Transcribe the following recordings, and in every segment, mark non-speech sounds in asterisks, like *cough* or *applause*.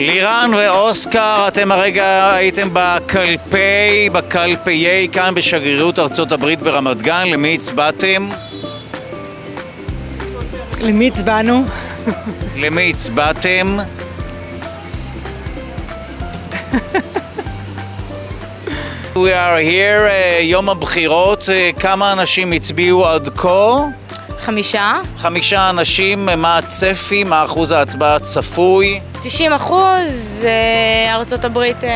לירן ואוסקר, אתם הרגע הייתם בקלפי, בקלפיי כאן בשגרירות ארצות הברית ברמת גן, למי הצבעתם? למי הצבענו? למי הצבעתם? We are here, uh, יום הבחירות, uh, כמה אנשים הצביעו עד כה? חמישה, חמישה אנשים, מה הצפי, מה אחוז ההצבעה הצפוי? 90 אחוז, אה, ארצות הברית אה,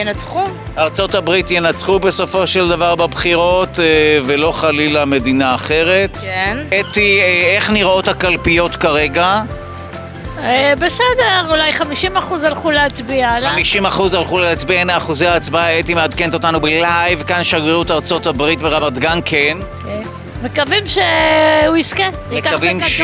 ינצחו. ארצות הברית ינצחו בסופו של דבר בבחירות אה, ולא חלילה מדינה אחרת. כן. אתי, איך נראות הקלפיות כרגע? בסדר, אולי 50 אחוז הלכו להצביע. לא? 50 אחוז הלכו להצביע, הנה אחוזי ההצבעה, אתי מעדכנת אותנו בלייב, כאן שגרירות ארצות הברית ברמת גן, כן. כן. מקווים שהוא יזכה. מקווים ש...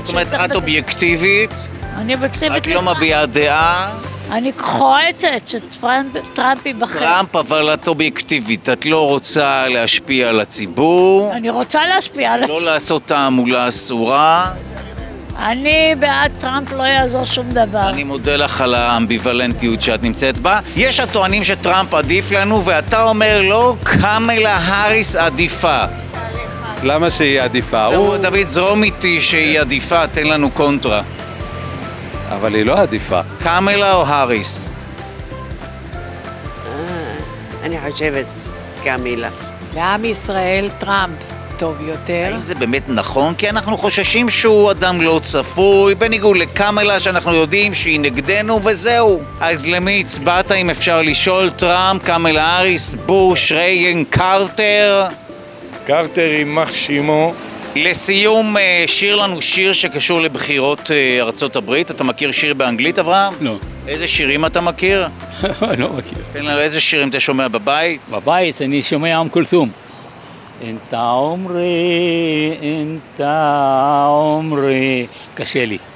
זאת אומרת, את אובייקטיבית, אני אובייקטיבית את לא מביעה דעה. אני חועצת שטראמפ ייבחר. טראמפ, אבל את אובייקטיבית, את לא רוצה להשפיע על הציבור, אני רוצה להשפיע על לא הציבור. לעשות תעמולה אסורה. אני בעד טראמפ, לא יעזור שום דבר. אני מודה לך על האמביוולנטיות שאת נמצאת בה. יש הטוענים שטראמפ עדיף לנו, ואתה אומר לא, קמלה האריס עדיפה. למה שהיא עדיפה? הוא... דוד, זרום איתי שהיא עדיפה, תן לנו קונטרה. אבל היא לא עדיפה. קמלה או האריס? אני חושבת קמילה. לעם ישראל טראמפ טוב יותר. האם זה באמת נכון? כי אנחנו חוששים שהוא אדם לא צפוי, בניגוד לקמלה שאנחנו יודעים שהיא נגדנו וזהו. אז למי הצבעת אם אפשר לשאול? טראמפ, קמלה האריס, בוש, רייגן, קרטר? קרטר יימח שמו, לסיום, אה, שיר לנו שיר שקשור לבחירות אה, ארצות הברית. אתה מכיר שיר באנגלית, אברהם? לא, איזה שירים אתה מכיר? *laughs* לא מכיר. תן לנו איזה שירים אתה שומע בבית? בבית אני שומע עם כולתום. אינתה עומרי, אינתה עומרי. קשה לי.